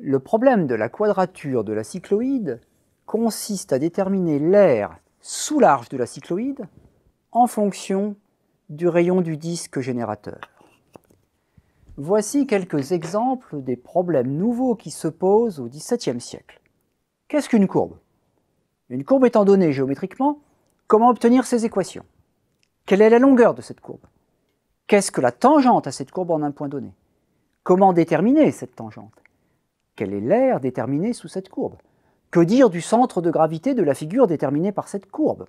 Le problème de la quadrature de la cycloïde consiste à déterminer l'aire sous l'arche de la cycloïde en fonction du rayon du disque générateur. Voici quelques exemples des problèmes nouveaux qui se posent au XVIIe siècle. Qu'est-ce qu'une courbe? Une courbe étant donnée géométriquement, comment obtenir ses équations? Quelle est la longueur de cette courbe? Qu'est-ce que la tangente à cette courbe en un point donné? Comment déterminer cette tangente? Quelle est l'aire déterminée sous cette courbe Que dire du centre de gravité de la figure déterminée par cette courbe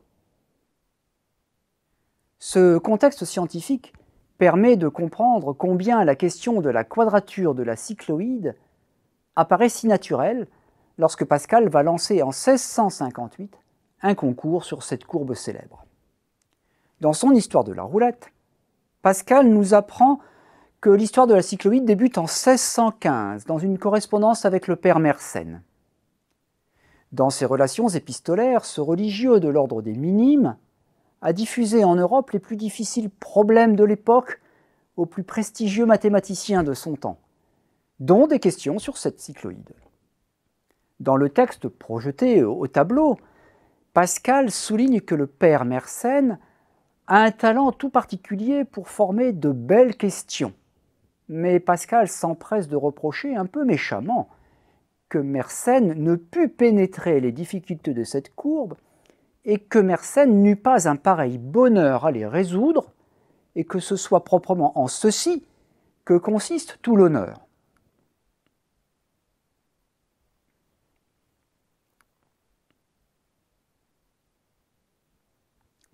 Ce contexte scientifique permet de comprendre combien la question de la quadrature de la cycloïde apparaît si naturelle lorsque Pascal va lancer en 1658 un concours sur cette courbe célèbre. Dans son histoire de la roulette, Pascal nous apprend que l'histoire de la cycloïde débute en 1615 dans une correspondance avec le père Mersenne. Dans ses relations épistolaires, ce religieux de l'ordre des minimes a diffusé en Europe les plus difficiles problèmes de l'époque aux plus prestigieux mathématiciens de son temps, dont des questions sur cette cycloïde. Dans le texte projeté au tableau, Pascal souligne que le père Mersenne a un talent tout particulier pour former de belles questions. Mais Pascal s'empresse de reprocher un peu méchamment que Mersenne ne put pénétrer les difficultés de cette courbe et que Mersenne n'eut pas un pareil bonheur à les résoudre et que ce soit proprement en ceci que consiste tout l'honneur.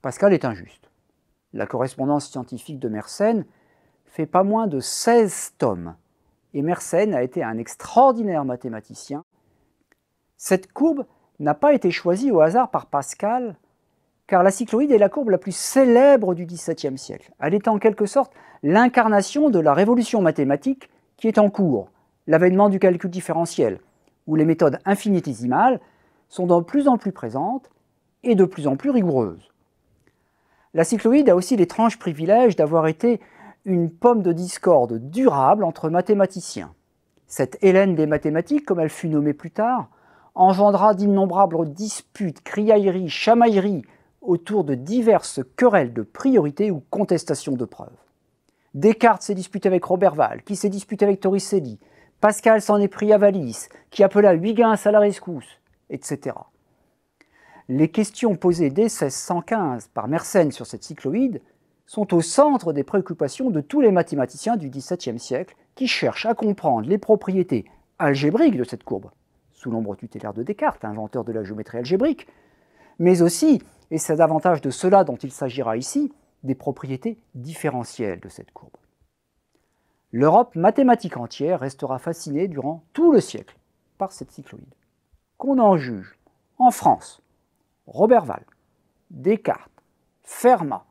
Pascal est injuste la correspondance scientifique de Mersenne fait pas moins de 16 tomes. Et Mersenne a été un extraordinaire mathématicien. Cette courbe n'a pas été choisie au hasard par Pascal, car la cycloïde est la courbe la plus célèbre du XVIIe siècle. Elle est en quelque sorte l'incarnation de la révolution mathématique qui est en cours, l'avènement du calcul différentiel, où les méthodes infinitésimales sont de plus en plus présentes et de plus en plus rigoureuses. La cycloïde a aussi l'étrange privilège d'avoir été une pomme de discorde durable entre mathématiciens. Cette Hélène des mathématiques, comme elle fut nommée plus tard, engendra d'innombrables disputes, criailleries, chamailleries autour de diverses querelles de priorité ou contestations de preuves. Descartes s'est disputé avec Robert Val, qui s'est disputé avec Torricelli, Pascal s'en est pris à Vallis, qui appela Huygens à la rescousse, etc les questions posées dès 1615 par Mersenne sur cette cycloïde sont au centre des préoccupations de tous les mathématiciens du XVIIe siècle qui cherchent à comprendre les propriétés algébriques de cette courbe, sous l'ombre tutélaire de Descartes, inventeur de la géométrie algébrique, mais aussi, et c'est davantage de cela dont il s'agira ici, des propriétés différentielles de cette courbe. L'Europe mathématique entière restera fascinée durant tout le siècle par cette cycloïde. Qu'on en juge en France, Robert Val, Descartes, Fermat,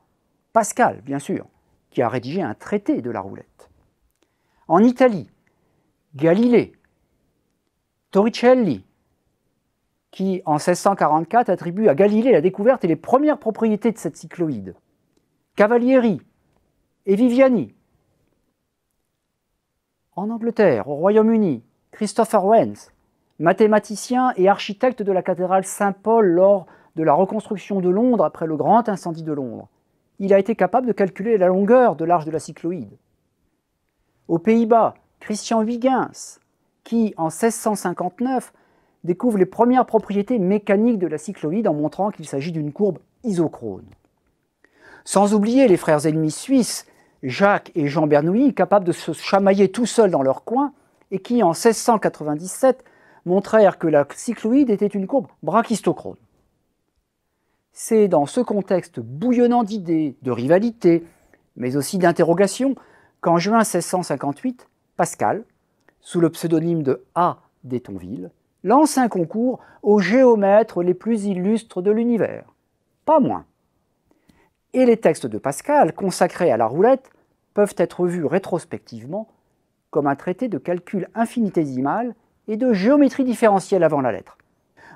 Pascal, bien sûr, qui a rédigé un traité de la roulette. En Italie, Galilée, Torricelli, qui en 1644 attribue à Galilée la découverte et les premières propriétés de cette cycloïde. Cavalieri et Viviani. En Angleterre, au Royaume-Uni, Christopher Wren, mathématicien et architecte de la cathédrale Saint-Paul lors de la reconstruction de Londres après le grand incendie de Londres. Il a été capable de calculer la longueur de l'arche de la cycloïde. Aux Pays-Bas, Christian Huygens, qui en 1659 découvre les premières propriétés mécaniques de la cycloïde en montrant qu'il s'agit d'une courbe isochrone. Sans oublier les frères ennemis suisses, Jacques et Jean Bernoulli, capables de se chamailler tout seuls dans leur coin, et qui en 1697 montrèrent que la cycloïde était une courbe brachistochrone. C'est dans ce contexte bouillonnant d'idées, de rivalités, mais aussi d'interrogations, qu'en juin 1658, Pascal, sous le pseudonyme de A. d'Etonville, lance un concours aux géomètres les plus illustres de l'univers. Pas moins. Et les textes de Pascal, consacrés à la roulette, peuvent être vus rétrospectivement comme un traité de calcul infinitésimal et de géométrie différentielle avant la lettre.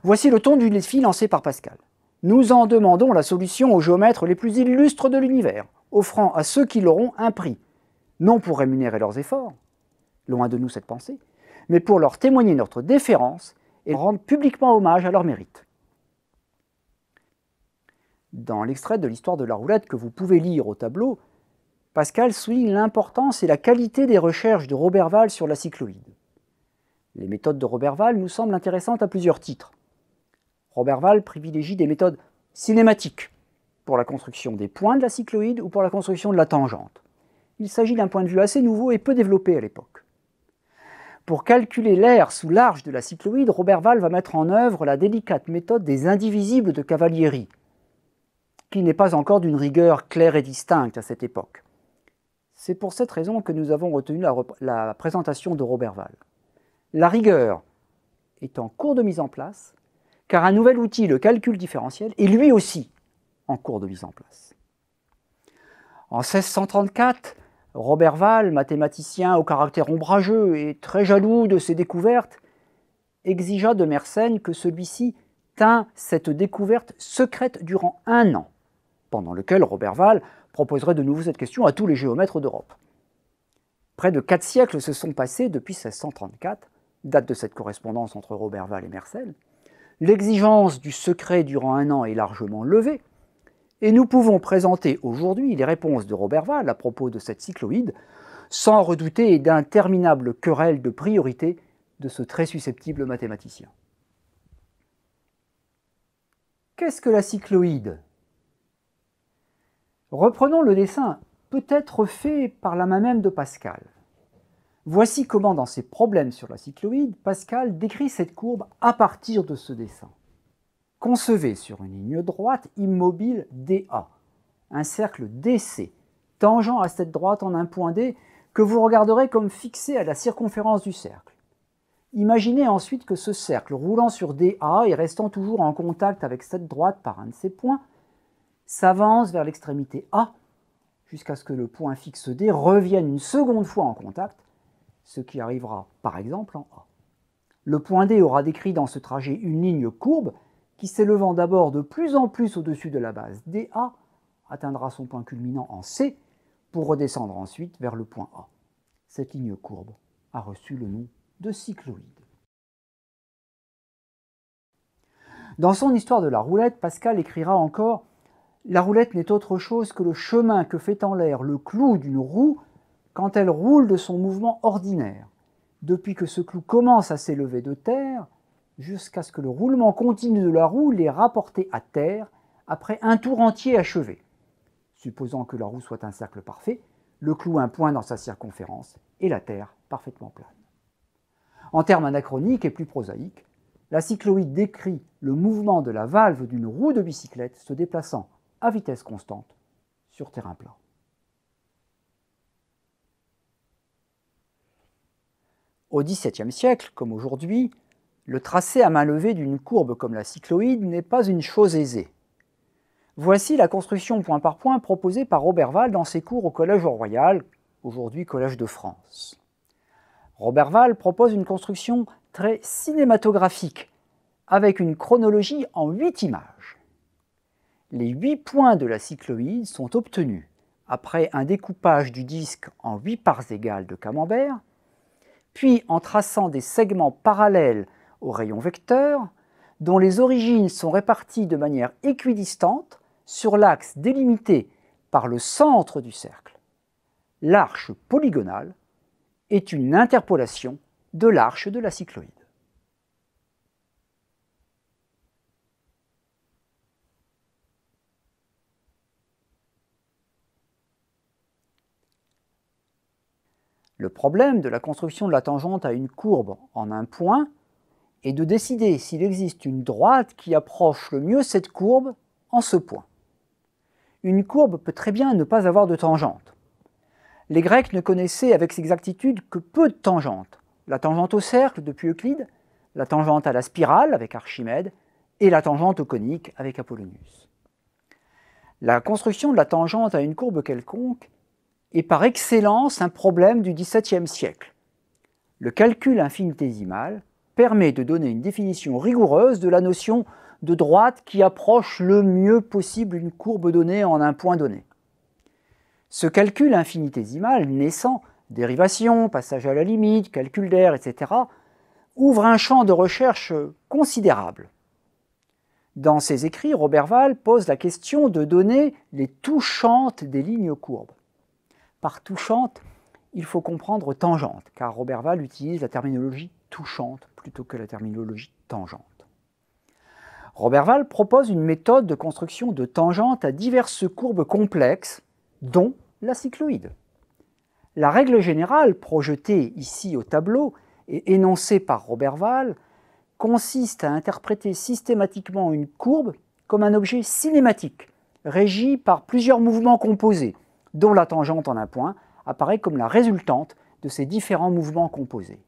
Voici le ton du défi lancé par Pascal. Nous en demandons la solution aux géomètres les plus illustres de l'univers, offrant à ceux qui l'auront un prix, non pour rémunérer leurs efforts, loin de nous cette pensée, mais pour leur témoigner notre déférence et rendre publiquement hommage à leur mérite. Dans l'extrait de l'histoire de la roulette que vous pouvez lire au tableau, Pascal souligne l'importance et la qualité des recherches de Roberval sur la cycloïde. Les méthodes de Roberval nous semblent intéressantes à plusieurs titres. Roberval privilégie des méthodes cinématiques pour la construction des points de la cycloïde ou pour la construction de la tangente. Il s'agit d'un point de vue assez nouveau et peu développé à l'époque. Pour calculer l'air sous l'arche de la cycloïde, Roberval va mettre en œuvre la délicate méthode des indivisibles de Cavalieri, qui n'est pas encore d'une rigueur claire et distincte à cette époque. C'est pour cette raison que nous avons retenu la, la présentation de Roberval. La rigueur est en cours de mise en place, car un nouvel outil, le calcul différentiel, est lui aussi en cours de mise en place. En 1634, Roberval, mathématicien au caractère ombrageux et très jaloux de ses découvertes, exigea de Mersenne que celui-ci tint cette découverte secrète durant un an, pendant lequel Roberval proposerait de nouveau cette question à tous les géomètres d'Europe. Près de quatre siècles se sont passés depuis 1634, date de cette correspondance entre Roberval et Mersenne. L'exigence du secret durant un an est largement levée, et nous pouvons présenter aujourd'hui les réponses de Roberval à propos de cette cycloïde, sans redouter d'interminables querelles de priorité de ce très susceptible mathématicien. Qu'est-ce que la cycloïde? Reprenons le dessin, peut-être fait par la main même de Pascal. Voici comment, dans ses problèmes sur la cycloïde, Pascal décrit cette courbe à partir de ce dessin. Concevez sur une ligne droite immobile DA, un cercle DC, tangent à cette droite en un point D que vous regarderez comme fixé à la circonférence du cercle. Imaginez ensuite que ce cercle roulant sur DA et restant toujours en contact avec cette droite par un de ses points s'avance vers l'extrémité A jusqu'à ce que le point fixe D revienne une seconde fois en contact, ce qui arrivera par exemple en A. Le point D aura décrit dans ce trajet une ligne courbe qui s'élevant d'abord de plus en plus au-dessus de la base DA atteindra son point culminant en C pour redescendre ensuite vers le point A. Cette ligne courbe a reçu le nom de cycloïde. Dans son histoire de la roulette, Pascal écrira encore la roulette n'est autre chose que le chemin que fait en l'air le clou d'une roue quand elle roule de son mouvement ordinaire. Depuis que ce clou commence à s'élever de terre, jusqu'à ce que le roulement continu de la roue l'ait rapporté à terre après un tour entier achevé. Supposant que la roue soit un cercle parfait, le clou un point dans sa circonférence et la terre parfaitement plane. En termes anachroniques et plus prosaïques, la cycloïde décrit le mouvement de la valve d'une roue de bicyclette se déplaçant à vitesse constante sur terrain plat. Au XVIIe siècle, comme aujourd'hui, le tracé à main levée d'une courbe comme la cycloïde n'est pas une chose aisée. Voici la construction point par point proposée par Roberval dans ses cours au Collège Royal, aujourd'hui Collège de France. Roberval propose une construction très cinématographique, avec une chronologie en huit images les huit points de la cycloïde sont obtenus après un découpage du disque en huit parts égales de camembert, puis en traçant des segments parallèles au rayon vecteur, dont les origines sont réparties de manière équidistante sur l'axe délimité par le centre du cercle. L'arche polygonale est une interpolation de l'arche de la cycloïde. Le problème de la construction de la tangente à une courbe en un point est de décider s'il existe une droite qui approche le mieux cette courbe en ce point. Une courbe peut très bien ne pas avoir de tangente. Les Grecs ne connaissaient avec exactitude que peu de tangentes. La tangente au cercle depuis Euclide, la tangente à la spirale avec Archimède et la tangente au conique avec Apollonius. La construction de la tangente à une courbe quelconque est par excellence un problème du XVIIe siècle. Le calcul infinitésimal permet de donner une définition rigoureuse de la notion de droite qui approche le mieux possible une courbe donnée en un point donné. Ce calcul infinitésimal naissant, dérivation, passage à la limite, calcul d'air, etc., ouvre un champ de recherche considérable. Dans ses écrits, Roberval pose la question de donner les touchantes des lignes courbes. Par touchante, il faut comprendre tangente, car Roberval utilise la terminologie touchante plutôt que la terminologie tangente. Roberval propose une méthode de construction de tangentes à diverses courbes complexes, dont la cycloïde. La règle générale projetée ici au tableau et énoncée par Roberval consiste à interpréter systématiquement une courbe comme un objet cinématique, régi par plusieurs mouvements composés, dont la tangente en un point apparaît comme la résultante de ces différents mouvements composés.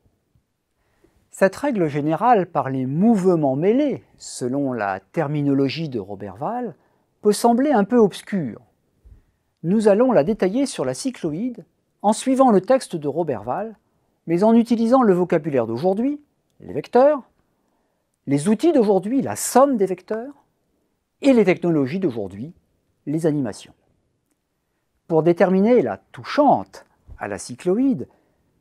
Cette règle générale par les mouvements mêlés, selon la terminologie de Roberval, peut sembler un peu obscure. Nous allons la détailler sur la cycloïde en suivant le texte de Roberval, mais en utilisant le vocabulaire d'aujourd'hui, les vecteurs, les outils d'aujourd'hui, la somme des vecteurs, et les technologies d'aujourd'hui, les animations. Pour déterminer la touchante à la cycloïde,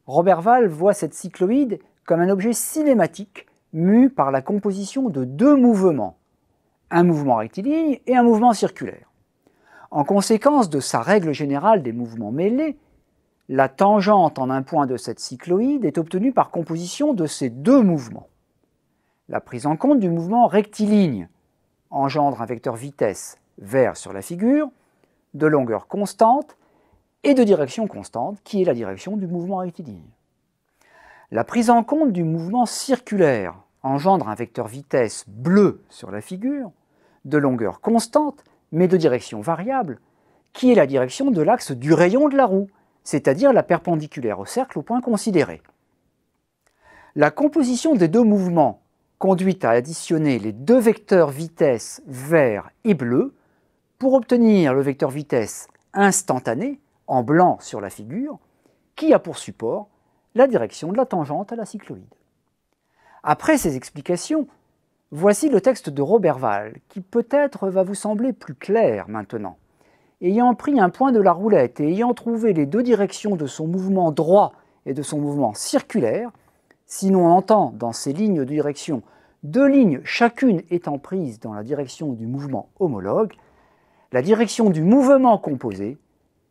Roberval voit cette cycloïde comme un objet cinématique mu par la composition de deux mouvements, un mouvement rectiligne et un mouvement circulaire. En conséquence de sa règle générale des mouvements mêlés, la tangente en un point de cette cycloïde est obtenue par composition de ces deux mouvements. La prise en compte du mouvement rectiligne engendre un vecteur vitesse vert sur la figure, de longueur constante et de direction constante, qui est la direction du mouvement rectiligne. La prise en compte du mouvement circulaire engendre un vecteur vitesse bleu sur la figure, de longueur constante, mais de direction variable, qui est la direction de l'axe du rayon de la roue, c'est-à-dire la perpendiculaire au cercle au point considéré. La composition des deux mouvements conduit à additionner les deux vecteurs vitesse vert et bleu pour obtenir le vecteur vitesse instantané, en blanc sur la figure, qui a pour support la direction de la tangente à la cycloïde. Après ces explications, voici le texte de Roberval, qui peut-être va vous sembler plus clair maintenant. Ayant pris un point de la roulette et ayant trouvé les deux directions de son mouvement droit et de son mouvement circulaire, si l'on entend dans ces lignes de direction deux lignes chacune étant prises dans la direction du mouvement homologue, la direction du mouvement composé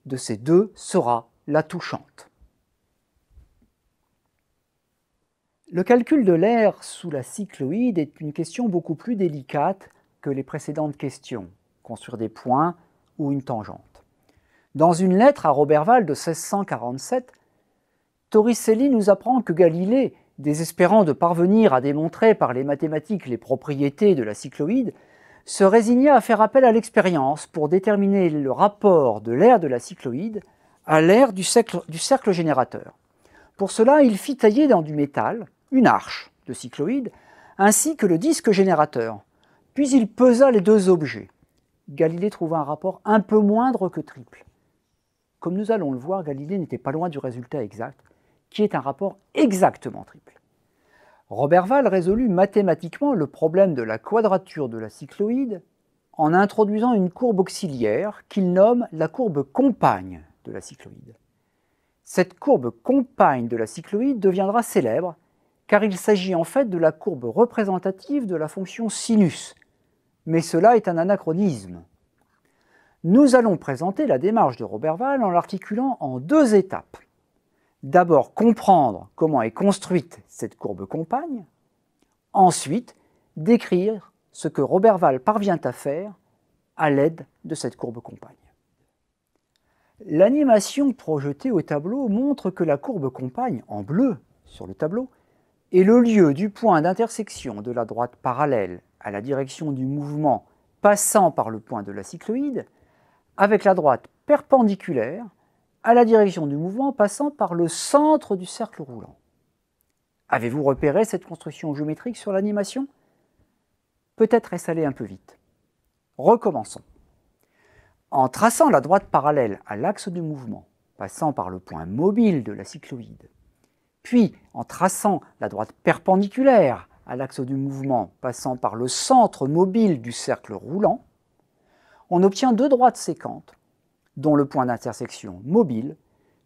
de ces deux sera la touchante. Le calcul de l'air sous la cycloïde est une question beaucoup plus délicate que les précédentes questions, construire des points ou une tangente. Dans une lettre à Roberval de 1647, Torricelli nous apprend que Galilée, désespérant de parvenir à démontrer par les mathématiques les propriétés de la cycloïde, se résigna à faire appel à l'expérience pour déterminer le rapport de l'air de la cycloïde à l'air du du cercle générateur. Pour cela, il fit tailler dans du métal une arche de cycloïde, ainsi que le disque générateur. Puis il pesa les deux objets. Galilée trouva un rapport un peu moindre que triple. Comme nous allons le voir, Galilée n'était pas loin du résultat exact, qui est un rapport exactement triple. Roberval résolut mathématiquement le problème de la quadrature de la cycloïde en introduisant une courbe auxiliaire qu'il nomme la courbe compagne de la cycloïde. Cette courbe compagne de la cycloïde deviendra célèbre car il s'agit en fait de la courbe représentative de la fonction sinus. Mais cela est un anachronisme. Nous allons présenter la démarche de Roberval en l'articulant en deux étapes. D'abord comprendre comment est construite cette courbe compagne, ensuite décrire ce que Roberval parvient à faire à l'aide de cette courbe compagne. L'animation projetée au tableau montre que la courbe compagne, en bleu sur le tableau, est le lieu du point d'intersection de la droite parallèle à la direction du mouvement passant par le point de la cycloïde avec la droite perpendiculaire à la direction du mouvement passant par le centre du cercle roulant. Avez-vous repéré cette construction géométrique sur l'animation? Peut-être est-ce allé un peu vite. Recommençons. En traçant la droite parallèle à l'axe du mouvement, passant par le point mobile de la cycloïde, puis, en traçant la droite perpendiculaire à l'axe du mouvement passant par le centre mobile du cercle roulant, on obtient deux droites séquentes dont le point d'intersection mobile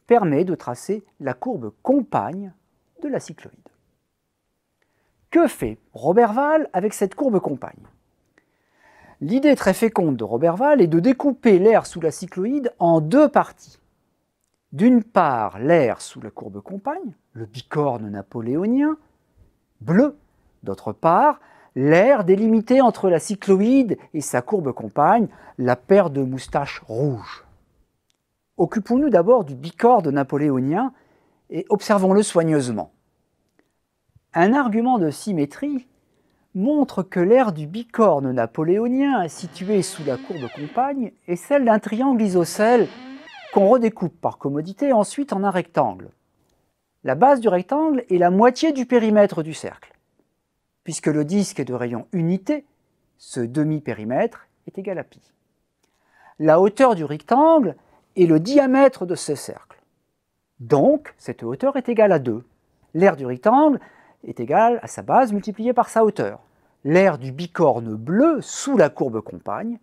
permet de tracer la courbe compagne de la cycloïde. Que fait Roberval avec cette courbe compagne? L'idée très féconde de Roberval est de découper l'air sous la cycloïde en deux parties. D'une part, l'air sous la courbe compagne, le bicorne napoléonien, bleu. D'autre part, l'air délimité entre la cycloïde et sa courbe compagne, la paire de moustaches rouges. Occupons-nous d'abord du bicorne napoléonien et observons-le soigneusement. Un argument de symétrie montre que l'aire du bicorne napoléonien situé sous la courbe compagne est celle d'un triangle isocèle qu'on redécoupe par commodité ensuite en un rectangle. La base du rectangle est la moitié du périmètre du cercle. Puisque le disque est de rayon unité, ce demi-périmètre est égal à pi. La hauteur du rectangle est le diamètre de ce cercle. Donc, cette hauteur est égale à 2. L'aire du rectangle est égal à sa base multipliée par sa hauteur. L'aire du bicorne bleu sous la courbe compagne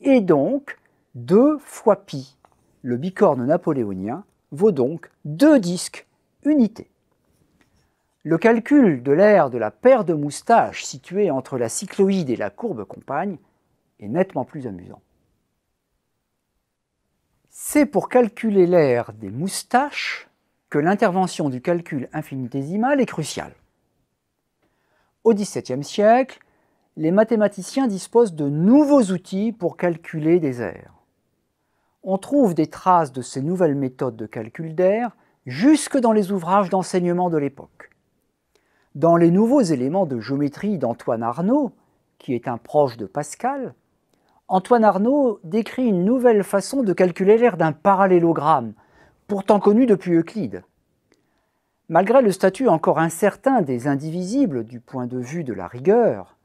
est donc 2 fois pi le bicorne napoléonien vaut donc deux disques unités. Le calcul de l'aire de la paire de moustaches située entre la cycloïde et la courbe compagne est nettement plus amusant. C'est pour calculer l'aire des moustaches que l'intervention du calcul infinitésimal est cruciale. Au XVIIe siècle, les mathématiciens disposent de nouveaux outils pour calculer des aires on trouve des traces de ces nouvelles méthodes de calcul d'air jusque dans les ouvrages d'enseignement de l'époque. Dans les nouveaux éléments de géométrie d'Antoine Arnaud, qui est un proche de Pascal, Antoine Arnaud décrit une nouvelle façon de calculer l'air d'un parallélogramme, pourtant connu depuis Euclide. Malgré le statut encore incertain des indivisibles du point de vue de la rigueur,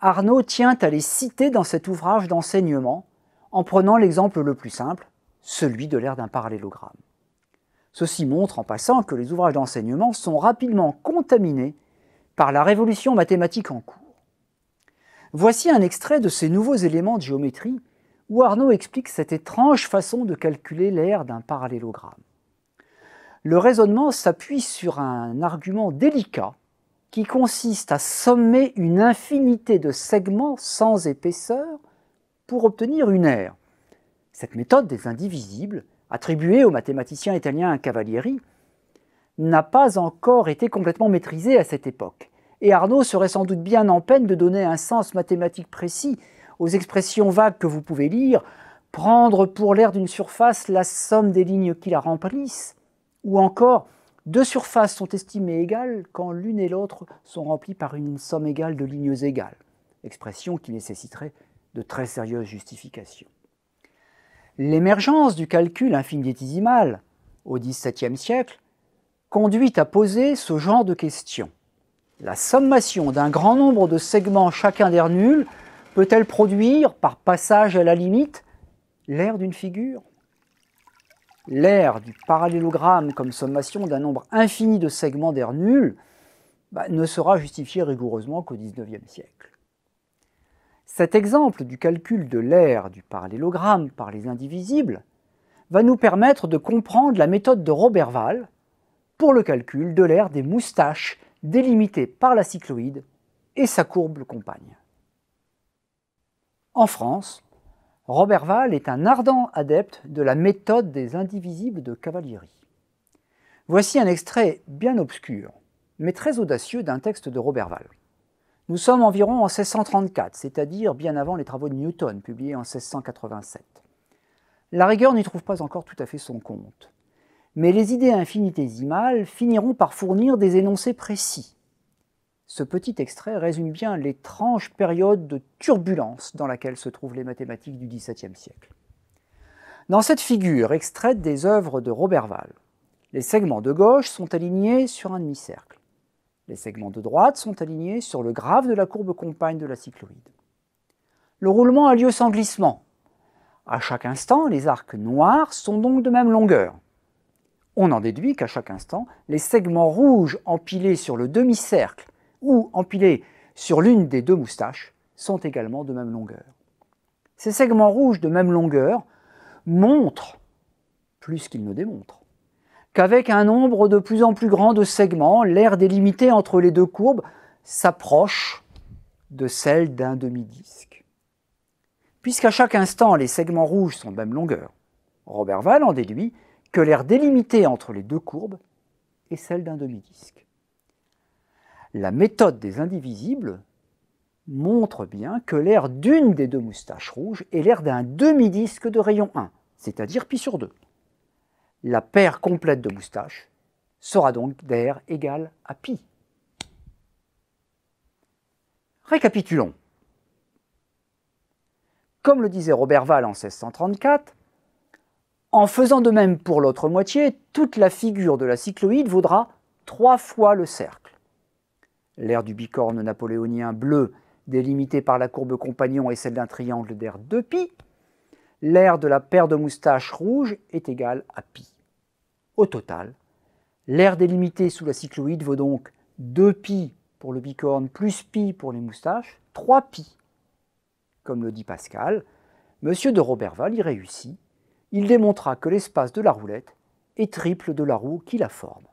Arnaud tient à les citer dans cet ouvrage d'enseignement en prenant l'exemple le plus simple, celui de l'air d'un parallélogramme. Ceci montre en passant que les ouvrages d'enseignement sont rapidement contaminés par la révolution mathématique en cours. Voici un extrait de ces nouveaux éléments de géométrie où Arnaud explique cette étrange façon de calculer l'air d'un parallélogramme. Le raisonnement s'appuie sur un argument délicat qui consiste à sommer une infinité de segments sans épaisseur pour obtenir une aire. Cette méthode des indivisibles, attribuée au mathématicien italien Cavalieri, n'a pas encore été complètement maîtrisée à cette époque, et Arnaud serait sans doute bien en peine de donner un sens mathématique précis aux expressions vagues que vous pouvez lire, prendre pour l'aire d'une surface la somme des lignes qui la remplissent, ou encore deux surfaces sont estimées égales quand l'une et l'autre sont remplies par une somme égale de lignes égales, expression qui nécessiterait de très sérieuses justifications. L'émergence du calcul infinitésimal au XVIIe siècle conduit à poser ce genre de questions. La sommation d'un grand nombre de segments chacun d'air nul peut-elle produire, par passage à la limite, l'aire d'une figure? L'aire du parallélogramme comme sommation d'un nombre infini de segments d'air nul bah, ne sera justifiée rigoureusement qu'au XIXe siècle. Cet exemple du calcul de l'aire du parallélogramme par les indivisibles va nous permettre de comprendre la méthode de Roberval pour le calcul de l'aire des moustaches délimitées par la cycloïde et sa courbe compagne. En France, Roberval est un ardent adepte de la méthode des indivisibles de Cavalieri. Voici un extrait bien obscur, mais très audacieux d'un texte de Roberval. Nous sommes environ en 1634, c'est-à-dire bien avant les travaux de Newton, publiés en 1687. La rigueur n'y trouve pas encore tout à fait son compte. Mais les idées infinitésimales finiront par fournir des énoncés précis. Ce petit extrait résume bien l'étrange période de turbulence dans laquelle se trouvent les mathématiques du XVIIe siècle. Dans cette figure extraite des œuvres de Roberval, les segments de gauche sont alignés sur un demi-cercle. Les segments de droite sont alignés sur le graphe de la courbe compagne de la cycloïde. Le roulement a lieu sans glissement. À chaque instant, les arcs noirs sont donc de même longueur. On en déduit qu'à chaque instant, les segments rouges empilés sur le demi-cercle ou empilés sur l'une des deux moustaches sont également de même longueur. Ces segments rouges de même longueur montrent, plus qu'ils ne démontrent, qu'avec un nombre de plus en plus grand de segments, l'aire délimitée entre les deux courbes s'approche de celle d'un demi-disque. Puisqu'à chaque instant les segments rouges sont de même longueur, Robert Val en déduit que l'aire délimitée entre les deux courbes est celle d'un demi-disque. La méthode des indivisibles montre bien que l'aire d'une des deux moustaches rouges est l'aire d'un demi-disque de rayon 1, c'est-à-dire pi sur 2. La paire complète de moustaches sera donc d'air égale à pi. Récapitulons. Comme le disait Robert Val en 1634, en faisant de même pour l'autre moitié, toute la figure de la cycloïde vaudra trois fois le cercle. L'aire du bicorne napoléonien bleu délimitée par la courbe compagnon est celle d'un triangle d'air 2π. L'aire de la paire de moustaches rouges est égale à pi. Au total, l'aire délimitée sous la cycloïde vaut donc 2π pour le bicorne plus pi pour les moustaches, 3π. Comme le dit Pascal, M. de Roberval y réussit il démontra que l'espace de la roulette est triple de la roue qui la forme.